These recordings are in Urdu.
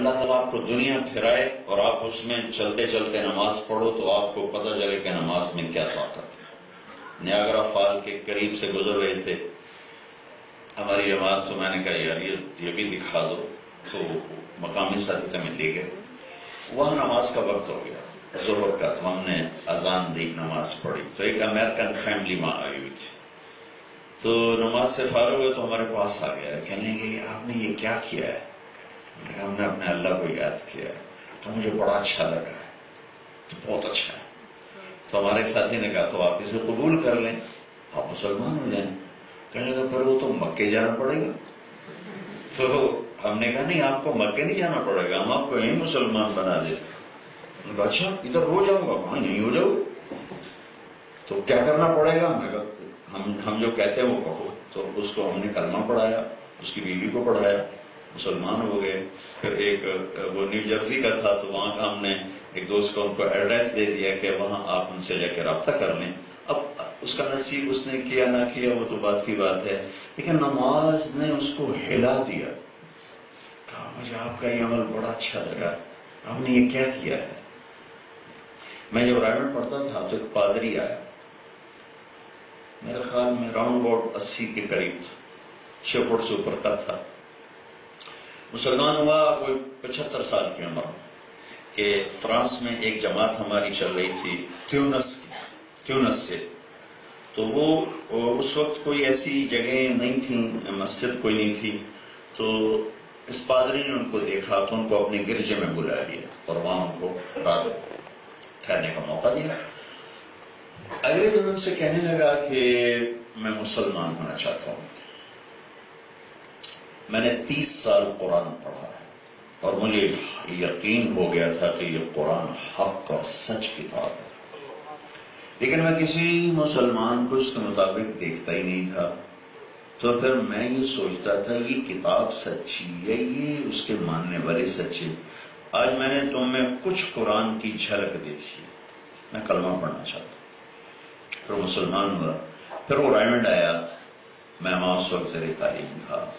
جب آپ کو دنیا پھرائے اور آپ اس میں چلتے چلتے نماز پڑھو تو آپ کو پتہ چلے کہ نماز میں کیا طاقت ہے۔ نیاگرا فال کے قریب سے گزر رہے تھے۔ ہماری جماعت تو میں نے کہا، یار، یہ بھی دکھا دو۔ تو مقامی سطح میں لے گئے۔ وہاں نماز کا وقت ہو گیا۔ ظہر کا تو ہم نے اذان دی، نماز پڑھی۔ تو ایک امریکن فیملی ماں آئی ہوئی تھی۔ تو نماز سے فارغ ہوئے تو ہمارے پاس آ گیا۔ کہنے لگے، آپ نے یہ کیا کیا ہے؟ ہم نے اپنے اللہ کو یاد کیا تو مجھے بڑا اچھا لگا ہے تو بہت اچھا ہے۔ تو ہمارے ساتھی نے کہا، تو آپ اسے قبول کر لیں، آپ مسلمان ہو جائیں۔ کہنے لگا، پر وہ تو مکے جانا پڑے گا۔ تو ہم نے کہا، نہیں، آپ کو مکے نہیں جانا پڑے گا، ہم آپ کو یہیں مسلمان بنا دیتے اچھا ادھر ہو جاؤں گا، وہاں نہیں ہو جاؤ تو کیا کرنا پڑے گا؟ ہم ہم جو کہتے ہیں وہ کہو تو اس کو ہم نے کلمہ پڑھایا، اس کی بیوی کو پڑھایا۔ مسلمان ہو گئے۔ پھر ایک، وہ نیو جرسی کا تھا تو وہاں کا ہم نے ایک دوست کو ان کو ایڈریس دے دیا کہ وہاں آپ ان سے جا کے رابطہ کر لیں۔ اب اس کا نصیب اس نے کیا نہ کیا وہ تو بات کی بات ہے۔ لیکن نماز نے اس کو ہلا دیا۔ کہا، مجھے آپ کا یہ عمل بڑا اچھا لگا۔ آپ نے یہ کیا کیا ہے؟ میں جب رائمنڈ پڑھتا تھا تو ایک پادری آیا۔ میرے خیال میں راؤنڈ اباؤٹ اسی کے قریب تھا۔ چھ فٹ سے اوپر کا تھا۔ مسلمان ہوا کوئی پچہتر سال کی عمر کہ فرانس میں ایک جماعت ہماری چل رہی تھی تیونس تیونس سے۔ تو وہ، اس وقت کوئی ایسی جگہ نہیں تھی مسجد کوئی نہیں تھی۔ تو اس پادری نے ان کو دیکھا، تو ان کو اپنے گرجے میں بلا لیا اور وہاں ان کو رات ٹھہرنے کا موقع دیا۔ اگلے دن ان سے کہنے لگا کہ میں مسلمان ہونا چاہتا ہوں۔ میں نے تیس سال قرآن پڑھا ہے اور مجھے یقین ہو گیا تھا کہ یہ قرآن حق اور سچ کتاب ہے۔ لیکن میں کسی مسلمان کو اس کے مطابق دیکھتا ہی نہیں تھا۔ تو پھر میں یہ سوچتا تھا، یہ کتاب سچی ہے، یہ اس کے ماننے والے سچے آج میں نے تم میں کچھ قرآن کی جھلک دیکھی۔ میں کلمہ پڑھنا چاہتا ہوں۔ پھر مسلمان ہوا، پھر وہ رائمنڈ آیا۔ میں وہاں اس وقت زیر تعلیم تھا۔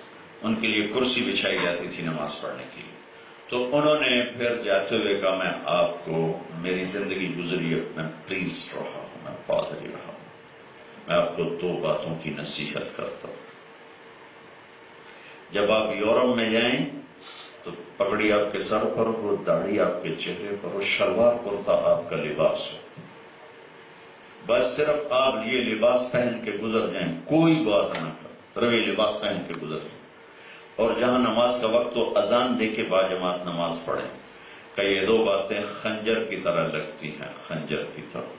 ان کے لیے کرسی بچھائی جاتی تھی نماز پڑھنے کی تو انہوں نے پھر جاتے ہوئے کہا، میں آپ کو میری زندگی گزری، میں پلیز رہا ہوں، میں پادری رہا ہوں۔ میں آپ کو دو باتوں کی نصیحت کرتا ہوں۔ جب آپ یورپ میں جائیں، تو پگڑی آپ کے سر پر ہو، داڑھی آپ کے چہرے پر ہو، شلوار کرتا آپ کا لباس ہو۔ بس صرف آپ یہ لباس پہن کے گزر جائیں، کوئی بات نہ کر صرف یہ لباس پہن کے گزر جائیں۔ اور جہاں نماز کا وقت تو اذان دے کے باجماعت نماز پڑھیں۔ کہ یہ دو باتیں خنجر کی طرح لگتی ہیں، خنجر کی طرح۔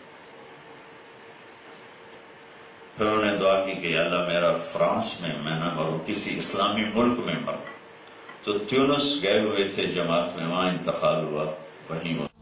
پھر انہوں نے دعا کی کہ اللہ میرا فرانس میں میں نہ مروں، کسی اسلامی ملک میں مروں۔ تو تیونس گئے ہوئے تھے جماعت میں، وہاں انتقال ہوا، وہیں